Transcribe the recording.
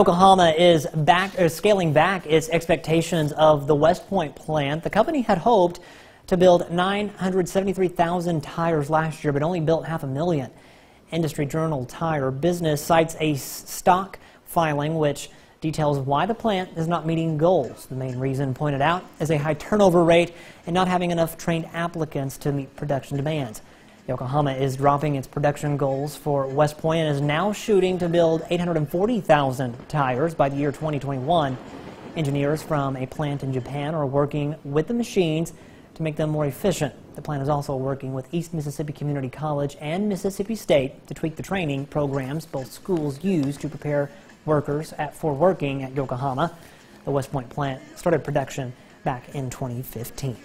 Yokohama is back scaling back its expectations of the West Point plant. The company had hoped to build 973,000 tires last year, but only built half a million. Industry Journal Tire Business cites a stock filing which details why the plant is not meeting goals. The main reason pointed out is a high turnover rate and not having enough trained applicants to meet production demands. Yokohama is dropping its production goals for West Point and is now shooting to build 840,000 tires by the year 2021. Engineers from a plant in Japan are working with the machines to make them more efficient. The plant is also working with East Mississippi Community College and Mississippi State to tweak the training programs both schools use to prepare workers at, for working at Yokohama. The West Point plant started production back in 2015.